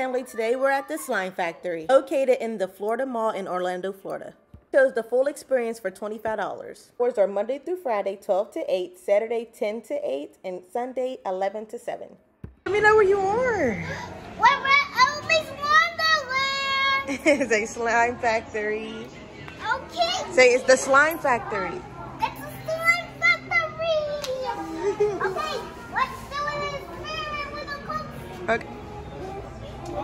Hi, family. Today we're at the Slime Factory, located in the Florida Mall in Orlando, Florida. Chose the full experience for $25. Hours are Monday through Friday, 12 to 8, Saturday, 10 to 8, and Sunday, 11 to 7. Let me know where you are. We're at Alice Wonderland. it's a slime factory. Okay. Say it's the slime factory. It's a slime factory. okay, let's do an experiment with a cook. Okay. Quick experiment.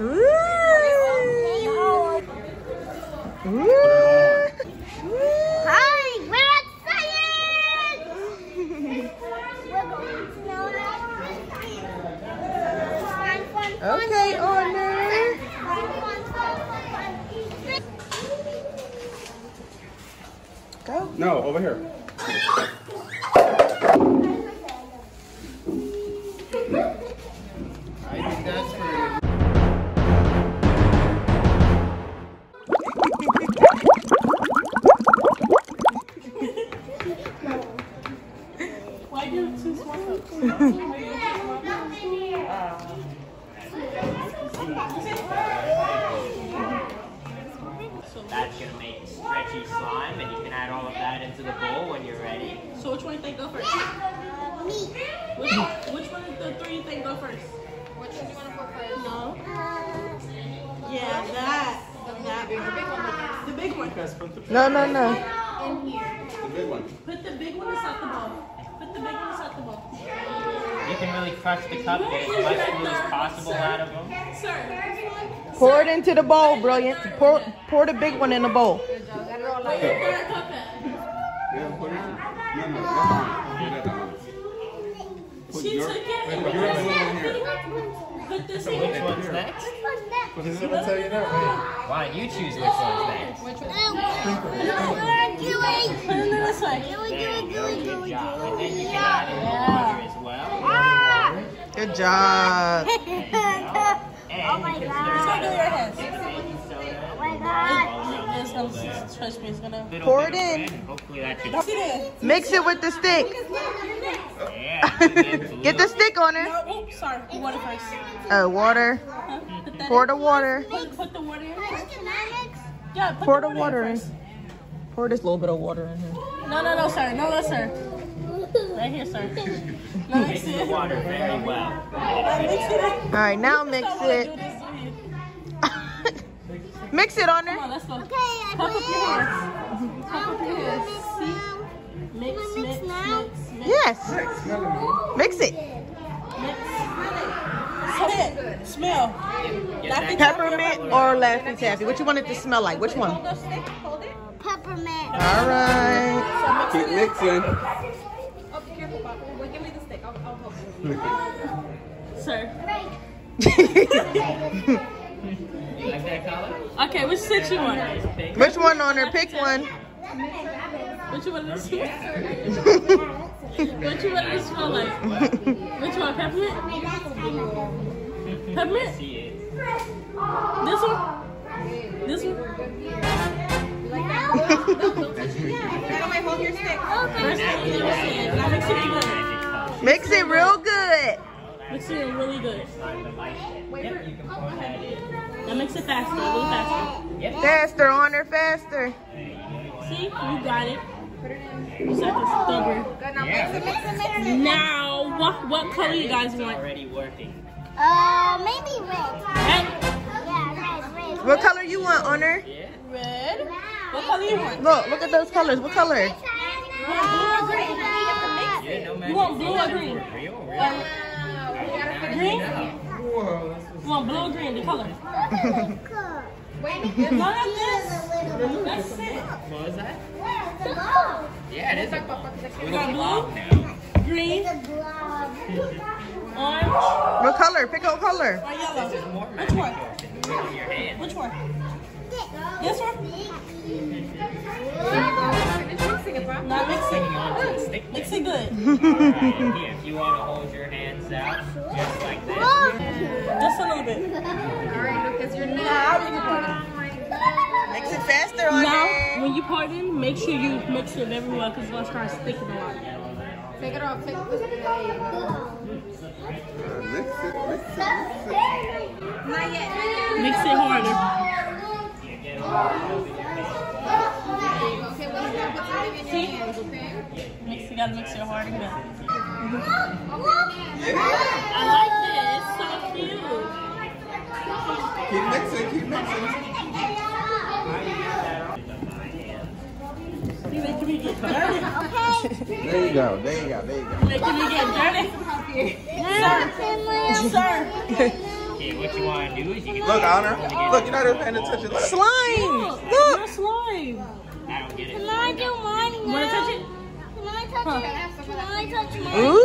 Ooh. Ooh. Add all of that into the bowl when you're ready. So which one do you think go first? Me. Which, which one of the three you think go first? Which one do you want to go first? No. Uh, Yeah, that. That one. The big one. Guys, put the, No, no, no. In here. the big one. Put the big one inside the bowl. Put the big one inside the bowl. You can really crush the cup, get as much glue as possible out of them. Sir. Pour it into the bowl, Brilliance. Pour, pour the big one in the bowl. Where your third cup at? Yeah, put it. No, no, that's on. Put that on. Put She your, took it. put yours over here. Put this So in which here. one's next? what's next? But he's gonna tell you that, right? Why don't you choose which one's next? Which one? No, we're doing. Put it this way. Good job. And then you can add in the water as well. Ah! Good job. Oh my God. stir Look your hands. with baking soda Oh my God. All It's the gonna, trust me, it's gonna. Little Pour it in. bread, Hopefully that should. See there. Mix it with the stick. Yeah. Get the stick on her. No, oops, sorry. Water first. Uh, water. Huh? Put that Pour the water. Put, put the water in. Economics. Yeah, put Pour the the water, water in. in. first. Pour this little bit of water in here. No, no, no, sir. No, no, sir. Right here, sir. No, Mix mix the it. water very well. No, mix it. All right, now mix it. do this with you. Mix it on Come on, let's go. Okay, I Cup put up your it. hands. Cup up your hands. Mix, mix mix, now? mix, mix, Yes. Mix it. mix. Spit. Smell. Laffy Peppermint or Laffy Taffy? What you want it to smell like? Which one? Hold the stick. Hold it. Peppermint. All right. Keep mixing. Oh, careful, Papa. Wait, give me the stick. I'll, I'll help you. Sir. You like that color? Okay, which stick you want? Which one on her? Pick one. What you want it smell? What you want it smell like? Which one? Peppermint? Peppermint? This one? This one? No, wait, hold your stick. First thing you said. Now mix it together. Magic color. Mix it real good. Mix it really good. Slime the light. Yep, you can pour that in. Now mix it faster, a little faster. Yep. Faster on her, faster. See? You got it. You said it's stubborn. Now Yeah. mix it, mix it, mix it. Now, what what color you guys It's want? already working. Uh, maybe red. Red? Yeah, red, red. What color you want on her? Yeah. Red? What color you want? Look, look at those colors. What color? You want blue or green? Yeah, no magic. want blue or color. green? Real, real. Green? Whoa, this want blue green? The color? Wait, No, not this. That's it. What was that? Yeah, it is a Papa, because I You can't. got blob blue, now. green, orange, What color? Pick a color. or yellow. This is more Which one? color than you put in your hand. Which one? This one? Finish mixing it, Papa. Not mixing. Hanging on to the stick. Mix it good. Alright, here, if you want to hold your hands out, just like that. Just a little bit. All right, Lucas, you're next. Now, you can pour it. Oh mix it faster on Now, her. when you part it in, make sure you mix it very well because it's going to start sticking a lot. Take it off. Take it off. There you. Mix it, mix Not yet. Not yet. Mix it harder. Put something in your hands, okay? Mix, you gotta mix it harder. Good. Yeah. I like this. So cute. Keep mixing, keep mixing. You making me get dirty. There you go, there you go, there you go. Making me get dirty. Sir. Sir. Okay, what you want to do is you can Look, Honor. Look, you're not even paying attention. Look. Slime! Look. Look! You're slime. I don't get it. Can I do mine now? Wanna touch it? Can I touch it? Can I touch mine? Ooh!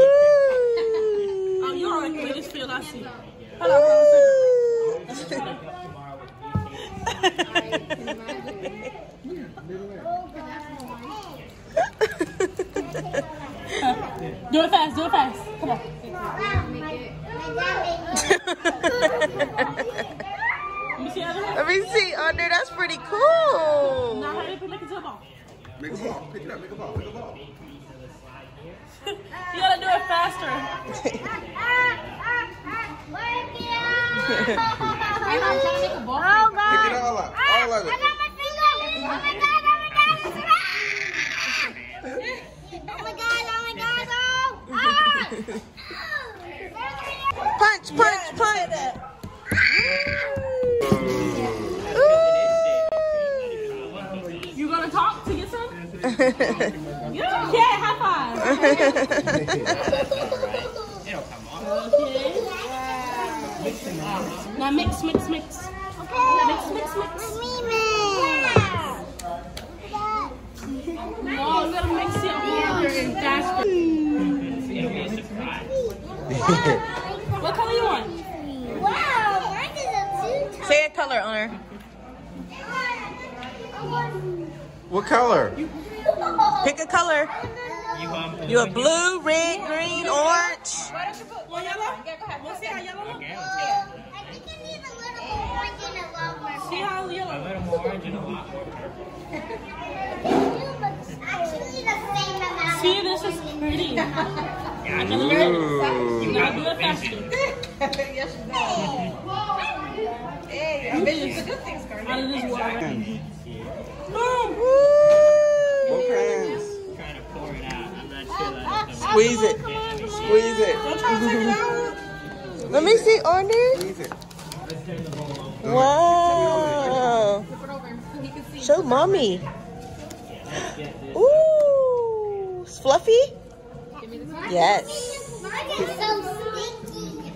Oh, you're already with this field. I see. Hold on, hold on. a second. Do it fast. Do it fast. Come on. Let me see how Let me see, Under. That's pretty cool. Now hurry up and make it to a ball. Make a ball, pick it up, make a ball, make a ball. You gotta do it faster. Oh Pick it all up, all of I it. got my finger! Oh my God! Oh my God! Oh my God! Oh my God! Oh! Ah! Punch, punch, punch. You gonna talk to get five. It'll come off. Okay. Now mix, mix, mix. Mix, mix, mix. No, you gotta mix it harder and faster. It'll be a surprise. You want blue? A blue, red, green, orange. Why don't you put one yellow? Yeah, go ahead. We'll see how yellow looks. I think I need a little more orange and a lot more. See how a little more orange and a lot more purple. Actually, the same amount. See, this is pretty. You Gotcha. Ooh. gotta do it faster. yes, you do. Hey, I bet you the good things, Carmen. Out of this water. Boom. Both hands. Trying to pour it out. I'm not sure that it'll come Squeeze it. Squeeze it. Don't try to it. Let me see, Honor. Squeeze it. Wow. Flip it over so he can see. Show mommy. Ooh. It's fluffy? Yes. Mine so sticky.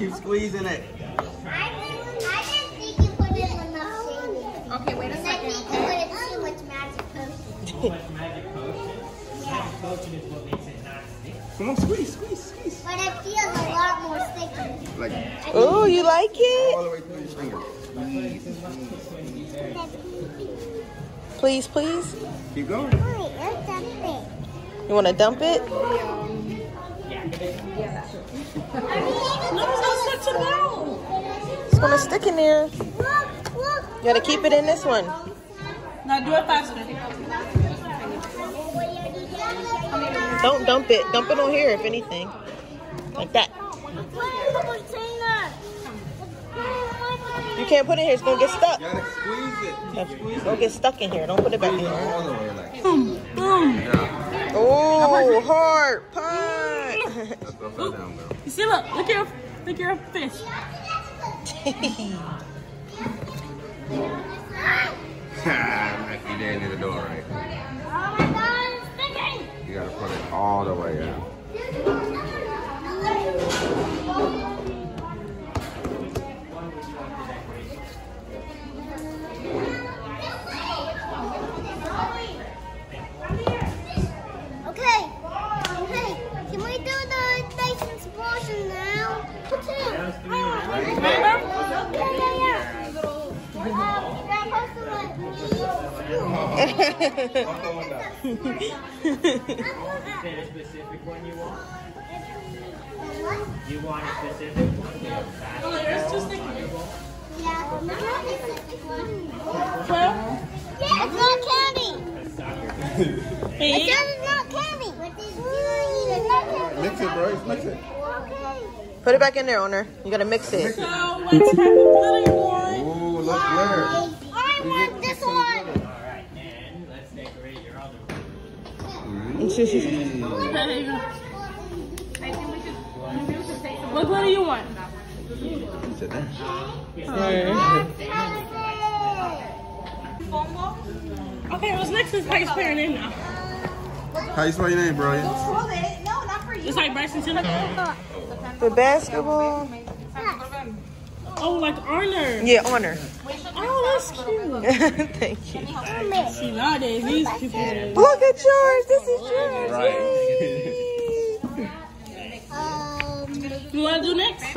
Keep squeezing it. I didn't, didn't think you put in enough shaving. Okay, wait a I second. think you put in too much magic potion. Too much magic potion. Magic potion is what makes it not stick. Come on, squeeze, squeeze, squeeze. But it feels a lot more sticky. Like Ooh, you like it? all the way through your finger. Please, please. Keep going. Wait, that's that. You want to dump it? Um, no, it's not stuck to the bottle. It's going to stick in there. Look, look. You got to keep it in this one. Now do it faster. Don't dump it. Dump it on here, if anything. Like that. You can't put it here. It's going to get stuck. You gotta squeeze it. Keep squeezing. Don't get stuck in here. Don't put it back in Squeeze here. all the way like. Boom, boom. Oh, hard punch. That's upside down, girl. You see, look, look at your, look at your fish. If you didn't do the door right. All the way out. A specific one you want? You want a specific one? Yeah. Oh, there's two stickers. Yeah. Well, it's not candy. hey, It says it's not candy. It's not candy. Mix it, bro. Mix it. Put it back in there, Honor. You gotta mix it. So, what type of glitter you want? Ooh, look glitter. I want this one. Alright, and let's decorate your other one. There you go. What glitter you want? Okay, what's next is Pike's playing in now. How you spell your name, bro? It's like Bryson Tiller. The basketball. Oh, like honor. Yeah, honor. Oh, that's cute. Thank you. See, nowadays, these people. Look at yours. This is yours. Right. Yay. Um, You want to do next?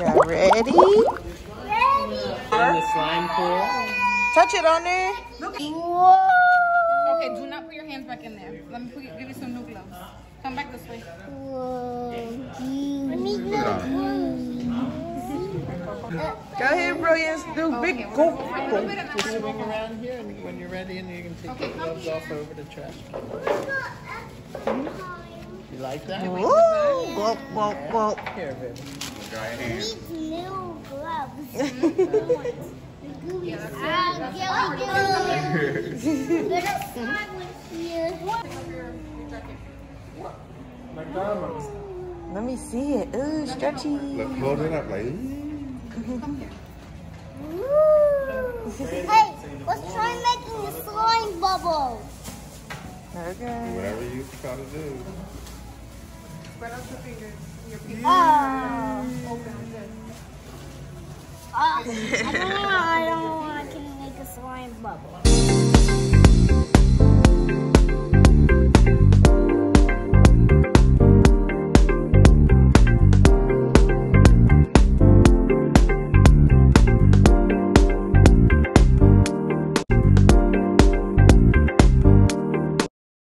Y'all ready? In the slime pool. Touch it on there. whoa. Okay, do not put your hands back in there. Let me put you, give you some new gloves. Come back this way. Let me Look. Go ahead, brilliance. Do big go. Swing around here, and when you're ready, and you can take the gloves off over the trash. You like that? Woo! Whoa, whoa, whoa. Here, baby. Dry your hands. These new gloves. Ah, Gilly Gilly. Better start with here. McDonald's. Let me see it. Ooh, stretchy. Look, hold it up like. Hey, let's try making a slime bubble. Okay. Whatever you try to do. Spread out your Oh. Oh, I don't know. I don't know. I can make a slime bubble.